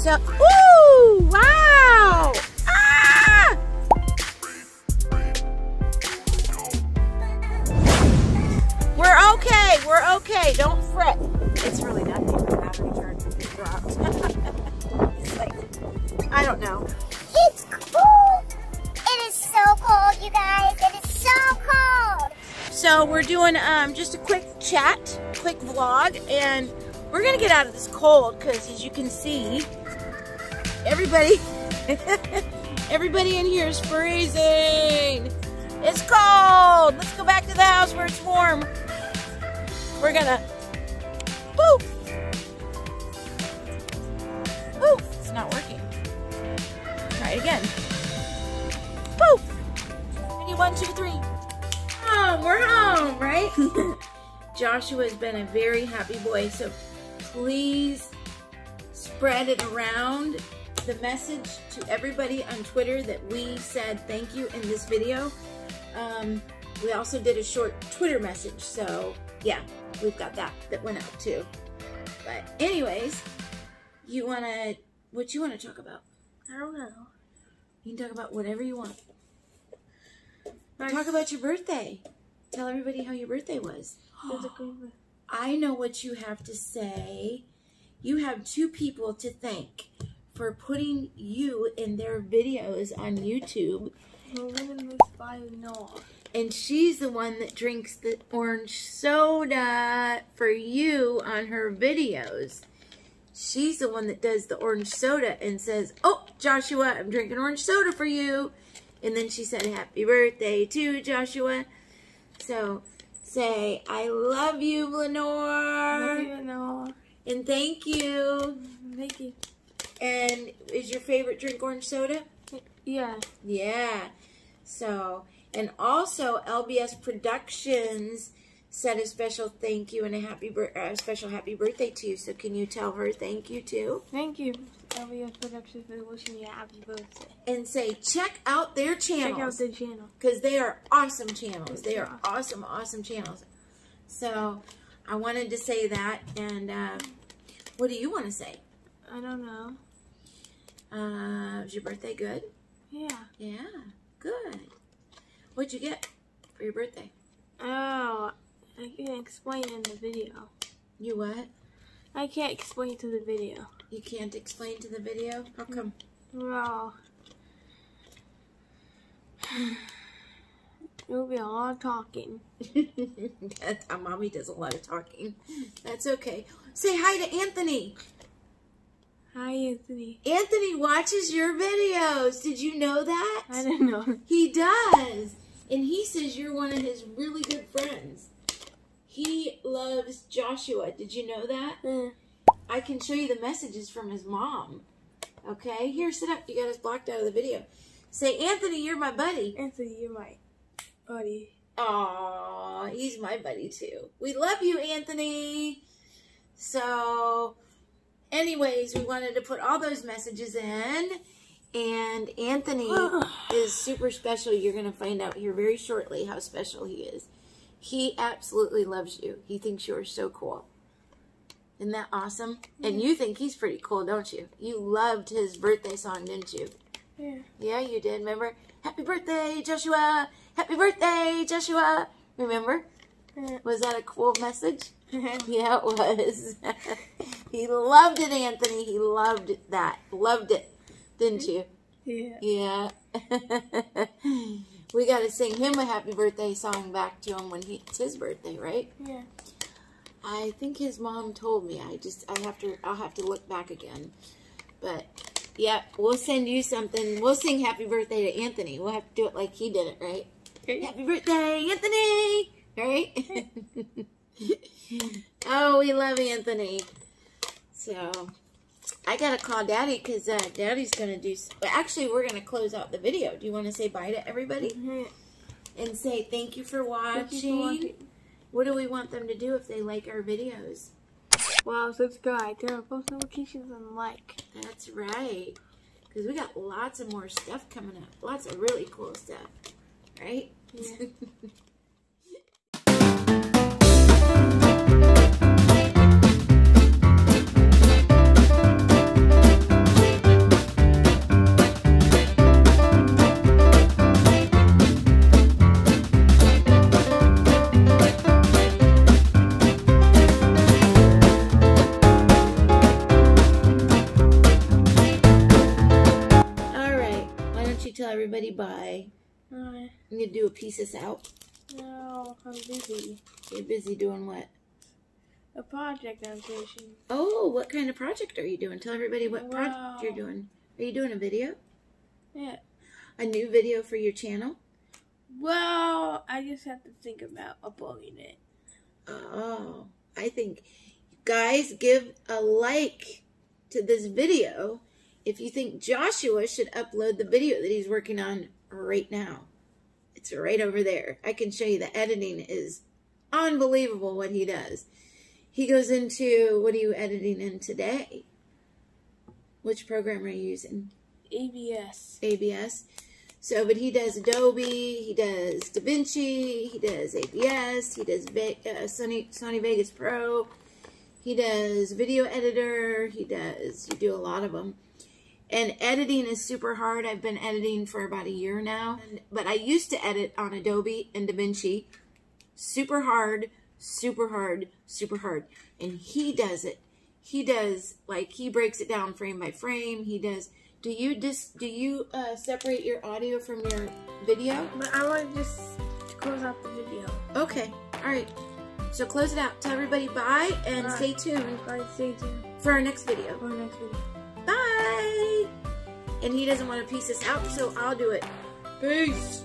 so, ooh, wow. Ah! We're okay, we're okay, don't fret. It's really nothing, the battery charge just dropped. it's like, I don't know. It's cold. It is so cold, you guys. It is so cold. So we're doing um, just a quick chat, quick vlog, and we're gonna get out of this cold because as you can see, everybody, everybody in here is freezing. It's cold. Let's go back to the house where it's warm. We're gonna, poof, poof. It's not working. Try it again. Poof. Ready? One, two, three. Home. We're home, right? Joshua has been a very happy boy, so please spread it around the message to everybody on Twitter that we said thank you in this video. Um, we also did a short Twitter message, so yeah, we've got that that went out too. But anyways, you wanna what you wanna talk about? I don't know. You can talk about whatever you want. Talk about your birthday. Tell everybody how your birthday was. I know what you have to say. You have two people to thank for putting you in their videos on YouTube. And she's the one that drinks the orange soda for you on her videos. She's the one that does the orange soda and says, Oh, Joshua, I'm drinking orange soda for you. And then she said, Happy birthday to Joshua. So say, I love you, Lenore. Love you, Lenore. And thank you. Thank you. And is your favorite drink orange soda? Yeah. Yeah. So, and also LSP Productions said a special thank you and a happy uh, special happy birthday to you. So can you tell her thank you too? Thank you. LSP Productions for wishing you a happy birthday. And say check out their channel. Check out channels the channel. because they are awesome channels. They are awesome, awesome channels. So I wanted to say that. And uh, what do you want to say? I don't know. Uh, was your birthday good? Yeah. Yeah, good. What'd you get for your birthday? Oh, I can't explain in the video. You what? I can't explain to the video. You can't explain to the video? How come? Well, it will be a lot of talking. That's how mommy does a lot of talking. That's okay. Say hi to Anthony. Hi, Anthony. Anthony watches your videos. Did you know that? I don't know. He does. And he says you're one of his really good friends. He loves Joshua. Did you know that? Eh, I can show you the messages from his mom. Okay? Here, sit up. You got us blocked out of the video. Say, Anthony, you're my buddy. Anthony, you're my buddy. Aw, he's my buddy too. We love you, Anthony. So, anyways, we wanted to put all those messages in. And Anthony is super special. You're going to find out here very shortly how special he is. He absolutely loves you. He thinks you're so cool. Isn't that awesome? And you think he's pretty cool, don't you? You loved his birthday song, didn't you? Yeah. Yeah, you did. Remember? Happy birthday, Joshua! Happy birthday, Joshua! Remember? Yeah. Was that a cool message? Yeah, it was. he loved it, Anthony. He loved that. Loved it. Didn't you? yeah. Yeah. we got to sing him a happy birthday song back to him when he, it's his birthday, right? Yeah. I think his mom told me. I just I have to I'll have to look back again. But yeah, we'll send you something. We'll sing happy birthday to Anthony. We'll have to do it like he did it, right? Okay. Happy birthday, Anthony! Right? oh, we love Anthony. So I gotta call Daddy because uh, Daddy's gonna do. Well, actually, we're gonna close out the video. Do you want to say bye to everybody Yeah. and say thank you for watching? You for watching. What do we want them to do if they like our videos? Well, subscribe, turn on post notifications, and like. That's right. Because we got lots of more stuff coming up. Lots of really cool stuff. Right? Yeah. everybody bye. Uh, I'm gonna do a piece us out. no, I'm busy. You're busy doing what? A project I'm finishing. Oh, what kind of project are you doing? Tell everybody what project you're doing. Are you doing a video? Yeah. A new video for your channel? Well, I just have to think about uploading it. Oh, I think guys give a like to this video if you think Joshua should upload the video that he's working on right now. It's right over there. I can show you the editing is unbelievable what he does. He goes into what are you editing in today? Which program are you using? AVS. AVS. So, but he does Adobe, he does DaVinci, he does AVS, he does Ve- uh, Sony, Sony Vegas Pro, he does video editor, he does, you do a lot of them. And editing is super hard. I've been editing for about a year now. But I used to edit on Adobe and DaVinci. Super hard, super hard, super hard. And he does it. He does, like, he breaks it down frame by frame. He does, do you just, do you uh, separate your audio from your video? But I want to just close out the video. Okay, all right. So close it out. Tell everybody bye and Bye. stay tuned Guys, stay tuned for our next video. for the next video. And he doesn't want to piece this out, so I'll do it. Peace.